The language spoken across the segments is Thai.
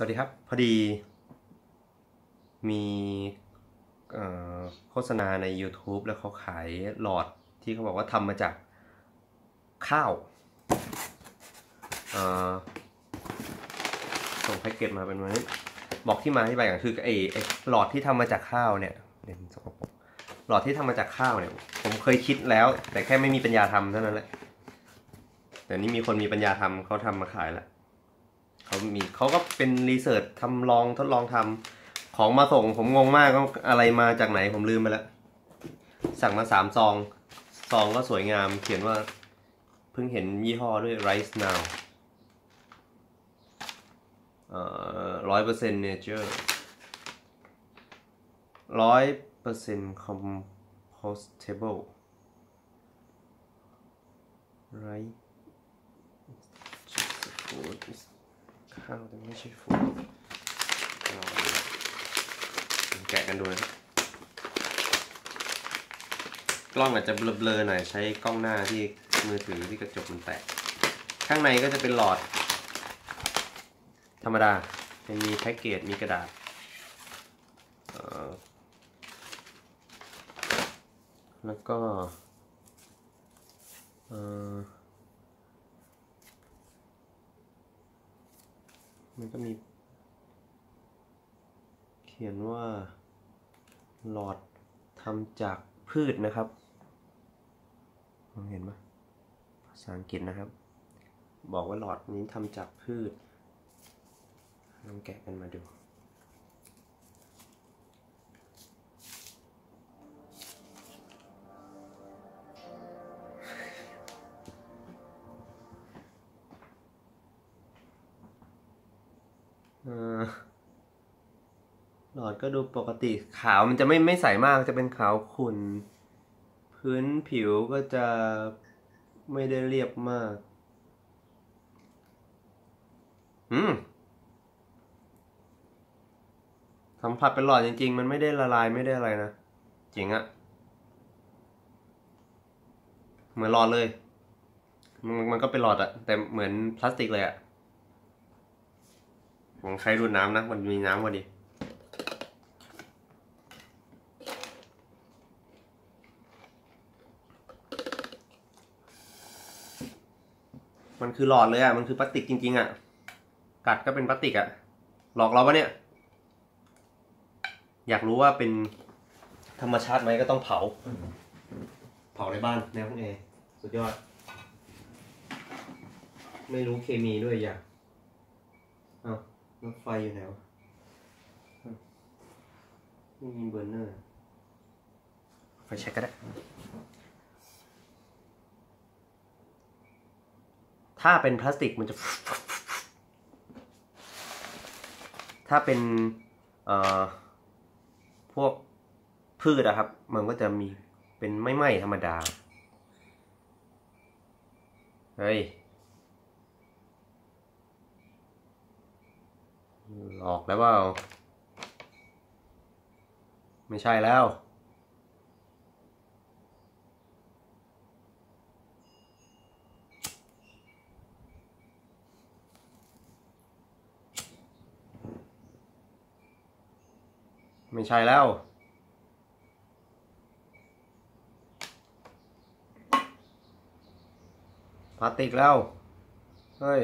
สวัสดีครับ พอดีมีโฆษณาใน YouTube แล้วเขาขายหลอดที่เขาบอกว่าทำมาจากข้าวส่งแพ็กเกจมาเป็นวันนี้บอกที่มาที่ไปกันคือไอ้ไอ้หลอดที่ทำมาจากข้าวเนี่ยเป็นสกปรกหลอดที่ทำมาจากข้าวเนี่ย ผมเคยคิดแล้ว แต่แค่ไม่มีปัญญาทำเท่านั้นแหละแต่นี่มีคนมีปัญญาทำเขาทำมาขายแล้ว เขามีเขาก็เป็นรีเสิร์ชทำลองทดลองทำของมาส่งผมงงมากว่าอะไรมาจากไหนผมลืมไปแล้ว สั่งมาสามซอง ซองก็สวยงาม เขียนว่า เพิ่งเห็นยี่ห้อด้วย Rice Now ร้อยเปอร์เซ็นต์ nature ร้อยเปอร์เซ็นต์ compostable right food is ข้าวแต่ไม่ใช่ฟูดลองดูแกะกันดูนะกล้องอาจจะเบลอๆหน่อยใช้กล้องหน้าที่มือถือที่กระจกมันแตก ข้างในก็จะเป็นหลอด ธรรมดาจะมีแพ็กเกจมีกระดาษแล้วก็ เอ่อ มันก็มี เขียนว่า หลอดทำจากพืชนะครับมองเห็นไหมภาษาอังกฤษนะครับ บอกว่าหลอดนี้ทำจากพืชลองแกะกันมาดู หลอดก็ดูปกติขาวมันจะไม่ไม่ใสมากจะเป็นขาวขุ่นพื้นผิวก็จะไม่ได้เรียบมาก อืม สัมผัสเป็นหลอดจริง ๆ มันไม่ได้ละลายไม่ได้อะไรนะจริงอะเหมือนหลอดเลย มันมันก็เป็นหลอดอะแต่เหมือนพลาสติกเลยอะ ผมใช้ดูดน้ำนะ มันมีน้ำพอดีมันคือหลอดเลยอะ มันคือพลาสติกจริงๆอะ กัดก็เป็นพลาสติกอะ หลอกเราปะเนี่ย อยากรู้ว่าเป็นธรรมชาติไหมก็ต้องเผา เผาในบ้านในห้องแอร์สุดยอด ไม่รู้เคมีด้วยอย่ากอ้าว รถไฟอยู่ไหนวะไม่มี burner ไฟแช็กก็ได้ ถ้าเป็นพลาสติกมันจะ ถ้าเป็นเอ่อพวกพืชอะครับ มันก็จะมีเป็นไม่ไหม้ธรรมดา เฮ้ย หลอกแล้วเปล่า ไม่ใช่แล้ว ไม่ใช่แล้วพลาสติกแล้ว เฮ้ย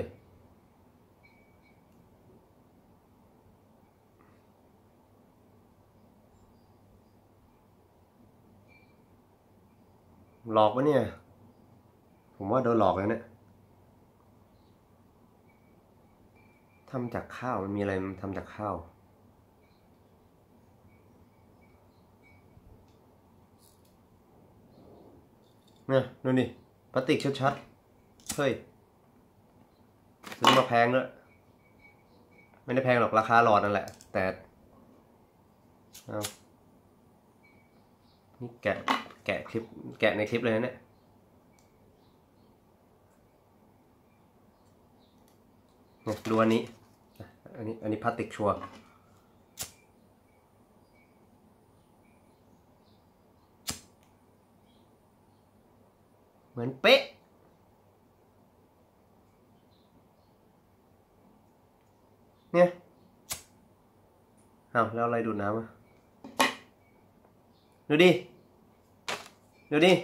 หลอกปะเนี่ย ผมว่าโดนหลอกแล้วเนี่ยทำจากข้าวมันมีอะไรมันทำจากข้าว เนี่ยดูนี่พลาสติกชัดๆ เฮ้ย ซื้อมาแพงด้วยไม่ได้แพงหรอกราคาหลอดนั่นแหละ แต่ เอานี่แกะ แกะคลิป แกะในคลิปเลยนะเนี่ยเนี่ยดูอันนี้ อันนี้ อันนี้พลาสติก sureเหมือนเป๊ะ เนี่ยเอาแล้วอะไรดูดน้ำดูดิ ดูดิ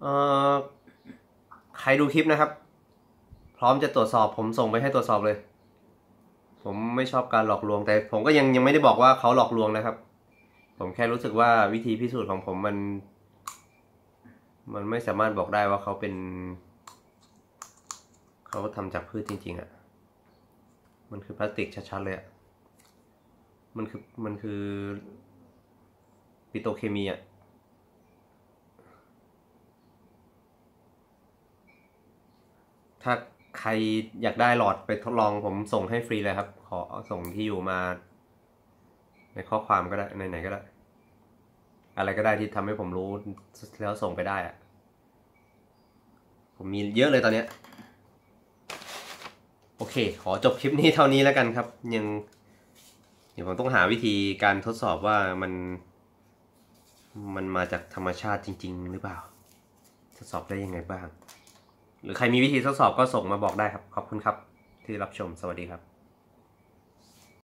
เอ่อ ใครดูคลิปนะครับ พร้อมจะตรวจสอบผมส่งไปให้ตรวจสอบเลย ผมไม่ชอบการหลอกลวงแต่ ผมก็ยังยังไม่ได้บอกว่าเขาหลอกลวงนะครับ ผมแค่รู้สึกว่าวิธีพิสูจน์ของผมมัน มันไม่สามารถบอกได้ว่าเขาเป็น เขาทำจากพืชจริง ๆอะ่ะ มันคือพลาสติกชัดๆเลยอะ่ะ มันคือมันคือปิโตเคมีอะ่ะถ้าใครอยากได้หลอดไปทดลองผมส่งให้ฟรีเลยครับ ขอส่งที่อยู่มา ในข้อความก็ได้ในไหนก็ได้ อะไรก็ได้ที่ทำให้ผมรู้แล้วส่งไปได้อะผมมีเยอะเลยตอนเนี้ย โอเค ขอจบคลิปนี้เท่านี้แล้วกันครับ ยัง ดี๋ยวผมต้องหาวิธีการทดสอบว่ามัน มันมาจากธรรมชาติจริง ๆ หรือเปล่า ทดสอบได้ยังไงบ้าง หรือใครมีวิธีทดสอบก็ส่งมาบอกได้ครับ ขอบคุณครับ ที่รับชมสวัสดีครับ